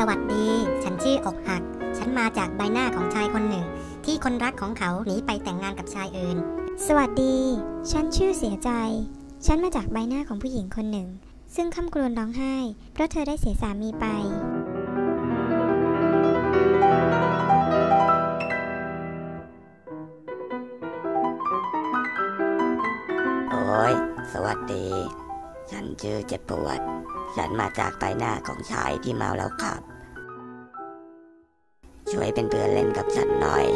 สวัสดี ฉันชื่ออกหัก ฉันมาจากใบหน้าของชายคนหนึ่ง ที่คนรักของเขาหนีไปแต่งงานกับชายอื่น สวัสดี ฉันชื่อเสียใจ ฉันมาจากใบหน้าของผู้หญิงคนหนึ่ง ซึ่งคำกรวนร้องไห้ เพราะเธอได้เสียสามีไป โอ้ยสวัสดี ฉันชื่อเจ็บปวด ฉันมาจากใบหน้าของชายที่เมาแล้วขับ ช่วยเป็นเพื่อนเล่นกับฉันหน่อย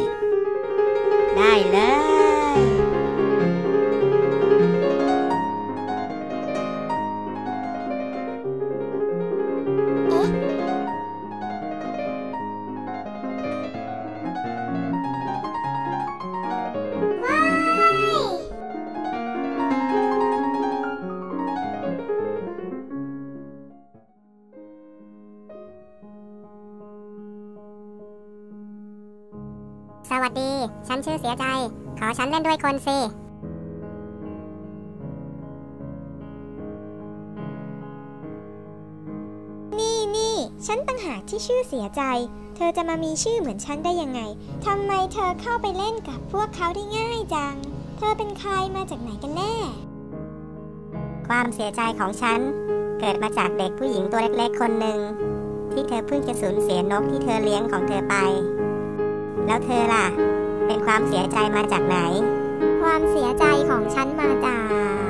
ได้เลย สวัสดี ฉันชื่อเสียใจ ขอฉันเล่นด้วยคนสิ นี่นี่ ฉันต่างหากที่ชื่อเสียใจ เธอจะมามีชื่อเหมือนฉันได้ยังไง ทำไมเธอเข้าไปเล่นกับพวกเขาได้ง่ายจัง เธอเป็นใครมาจากไหนกันแน่ ความเสียใจของฉัน เกิดมาจากเด็กผู้หญิงตัวเล็กๆคนหนึ่งที่เธอเพิ่งจะสูญเสียนกที่เธอเลี้ยงของเธอไป แล้วเธอล่ะ เป็นความเสียใจมาจากไหน ความเสียใจของฉันมาจาก